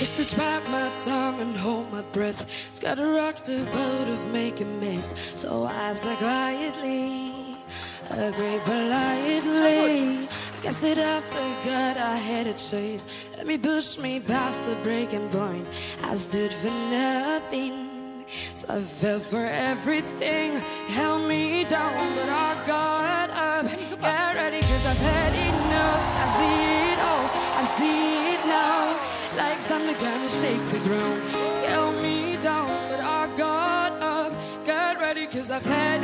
is to bite my tongue and hold my breath. It's got to rock the boat of making mess. So I say quietly, agree politely. I guess that I forgot I had a choice. Let me push me past the breaking point. I stood for nothing. So I fell for everything, held me down, but I got up. Get ready, cause I've had enough. I see it all, I see. Like thunder gonna shake the ground. Held me down, but I got up. Get ready, cause I've had